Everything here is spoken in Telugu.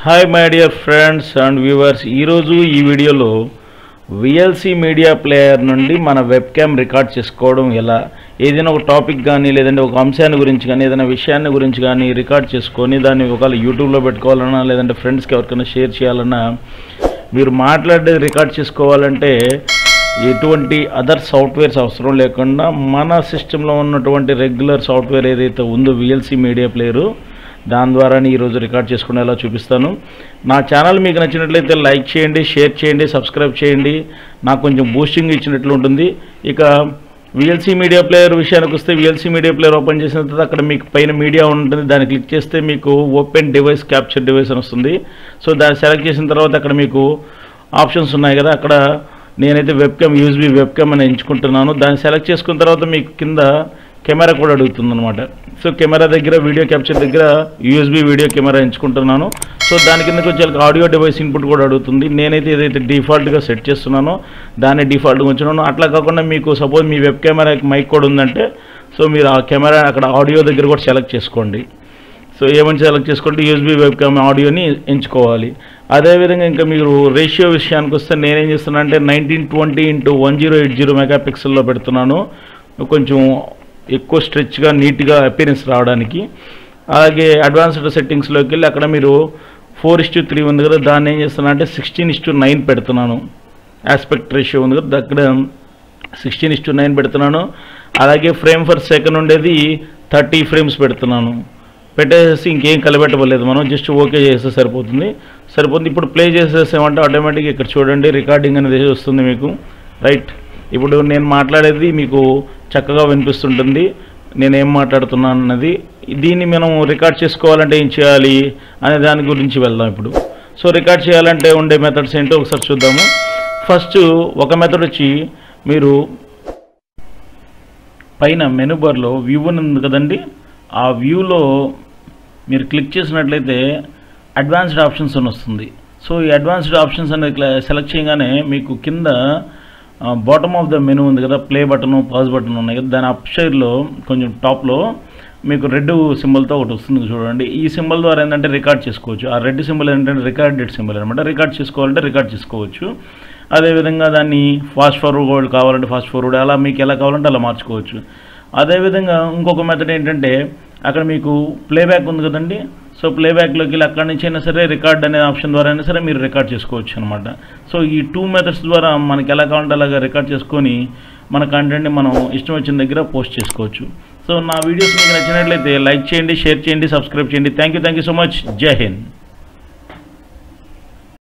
Hi my dear friends and viewers ఈరోజు ఈ వీడియోలో విఎల్సి మీడియా ప్లేయర్ నుండి మన వెబ్ క్యామ్ రికార్డ్ చేసుకోవడం ఎలా? ఏదైనా ఒక టాపిక్ కానీ లేదంటే ఒక అంశాన్ని గురించి కానీ ఏదైనా విషయాన్ని గురించి కానీ రికార్డ్ చేసుకొని దాన్ని ఒకవేళ యూట్యూబ్లో పెట్టుకోవాలన్నా లేదంటే ఫ్రెండ్స్కి ఎవరికైనా షేర్ చేయాలన్నా మీరు మాట్లాడేది రికార్డ్ చేసుకోవాలంటే ఎటువంటి అదర్ సాఫ్ట్వేర్స్ అవసరం లేకుండా మన సిస్టంలో ఉన్నటువంటి రెగ్యులర్ సాఫ్ట్వేర్ ఏదైతే ఉందో విఎల్సి మీడియా ప్లేయరు దాని ద్వారానే ఈరోజు రికార్డ్ చేసుకునేలా చూపిస్తాను. నా ఛానల్ మీకు నచ్చినట్లయితే లైక్ చేయండి షేర్ చేయండి సబ్స్క్రైబ్ చేయండి. నాకు కొంచెం బూస్టింగ్ ఇచ్చినట్లు ఉంటుంది. ఇక విఎల్సీ మీడియా ప్లేయర్ విషయానికి వస్తే విఎల్సీ మీడియా ప్లేయర్ ఓపెన్ చేసిన తర్వాత అక్కడ మీకు పైన మీడియా ఉంటుంది. దాన్ని క్లిక్ చేస్తే మీకు ఓపెన్ డివైస్ క్యాప్చర్ డివైస్ అని వస్తుంది. సో దాన్ని సెలెక్ట్ చేసిన తర్వాత అక్కడ మీకు ఆప్షన్స్ ఉన్నాయి కదా. అక్కడ నేనైతే వెబ్ యూజ్బీ యూఎస్బీ అని ఎంచుకుంటున్నాను. దాన్ని సెలెక్ట్ చేసుకున్న తర్వాత మీకు కింద కెమెరా కూడా అడుగుతుంది అనమాట సో కెమెరా దగ్గర వీడియో క్యాప్చర్ దగ్గర యూఎస్బీ వీడియో కెమెరా ఎంచుకుంటున్నాను. సో దాని కిందకి వచ్చే ఆడియో డివైస్ ఇన్పుట్ కూడా అడుగుతుంది. నేనైతే ఏదైతే డిఫాల్ట్గా సెట్ చేస్తున్నానో దాన్ని డిఫాల్ట్గా ఉంచున్నాను అట్లా కాకుండా మీకు సపోజ్ మీ వెబ్ కెమెరా మైక్ కూడా ఉందంటే సో మీరు ఆ కెమెరా అక్కడ ఆడియో దగ్గర కూడా సెలెక్ట్ చేసుకోండి. సో ఏమని సెలెక్ట్ చేసుకుంటే యూఎస్బీ వెబ్ క్యామ్ ఆడియోని ఎంచుకోవాలి. అదేవిధంగా ఇంకా మీరు రేషియో విషయానికి వస్తే నేనేం చేస్తున్నా అంటే nineteen twenty into one zero eight zero mega పిక్సెల్లో పెడుతున్నాను. కొంచెం ఎక్కువ స్ట్రెచ్గా నీట్గా అపీరెన్స్ రావడానికి. అలాగే అడ్వాన్స్డ్ సెట్టింగ్స్లోకి వెళ్ళి అక్కడ మీరు ఫోర్ ఇస్టు త్రీ ఉంది కదా దాన్ని ఏం చేస్తున్నా అంటే సిక్స్టీన్ ఇస్టు నైన్ పెడుతున్నాను. ఆస్పెక్ట్ రేషియో ఉంది కదా అక్కడ సిక్స్టీన్ ఇస్టు నైన్ పెడుతున్నాను. అలాగే ఫ్రేమ్ ఫర్ సెకండ్ ఉండేది థర్టీ ఫ్రేమ్స్ పెడుతున్నాను. పెట్టేసి ఇంకేం కలబెట్టబడలేదు మనం జస్ట్ ఓకే చేస్తే సరిపోతుంది. సరిపోతుంది. ఇప్పుడు ప్లే చేసేసామంటే ఆటోమేటిక్గా ఇక్కడ చూడండి రికార్డింగ్ అనేది వస్తుంది మీకు. రైట్ ఇప్పుడు నేను మాట్లాడేది మీకు చక్కగా వినిపిస్తుంటుంది. నేను ఏం మాట్లాడుతున్నాను అన్నది దీన్ని మనం రికార్డ్ చేసుకోవాలంటే ఏం చేయాలి అనే దాని గురించి వెళ్దాం ఇప్పుడు. సో రికార్డ్ చేయాలంటే ఉండే మెథడ్స్ ఏంటో ఒకసారి చూద్దాము. ఫస్ట్ ఒక మెథడ్ వచ్చి మీరు పైన మెనూ బార్లో వ్యూ అని ఉంది కదండి. ఆ వ్యూలో మీరు క్లిక్ చేసినట్లయితే అడ్వాన్స్డ్ ఆప్షన్స్ అని వస్తుంది. సో ఈ అడ్వాన్స్డ్ ఆప్షన్స్ అనేది సెలెక్ట్ చేయగానే మీకు కింద బాటమ్ ఆఫ్ ద మెనూ ఉంది కదా ప్లే బటన్ పాజ్ బటన్ ఉన్నాయి కదా దాని అప్ కొంచెం టాప్లో మీకు రెడ్ సింబల్తో ఒకటి వస్తుంది చూడండి. ఈ సింబల్ ద్వారా ఏంటంటే రికార్డ్ చేసుకోవచ్చు. ఆ రెడ్ సింబల్ ఏంటంటే రికార్డెడ్ సింబల్ అనమాట రికార్డ్ చేసుకోవాలంటే రికార్డ్ చేసుకోవచ్చు. అదేవిధంగా దాన్ని ఫాస్ట్ ఫార్వర్డ్ కావాలంటే ఫాస్ట్ ఫార్వర్డ్ అలా మీకు ఎలా కావాలంటే అలా మార్చుకోవచ్చు. అదేవిధంగా ఇంకొక మెథడ్ ఏంటంటే అక్కడ మీకు ప్లేబ్యాక్ ఉంది కదండి. సో ప్లేబ్యాక్లోకి వెళ్ళి అక్కడి నుంచి అయినా సరే రికార్డ్ అనే ఆప్షన్ ద్వారా అయినా సరే మీరు రికార్డ్ చేసుకోవచ్చు అనమాట సో ఈ టూ మెథడ్స్ ద్వారా మనకి ఎలా కావాలంటే అలాగా రికార్డ్ చేసుకొని మన కంటెంట్ని మనం ఇష్టం వచ్చిన దగ్గర పోస్ట్ చేసుకోవచ్చు. సో నా వీడియోస్ మీకు నచ్చినట్లయితే లైక్ చేయండి షేర్ చేయండి సబ్స్క్రైబ్ చేయండి. Thank you thank you so much జై హింద్.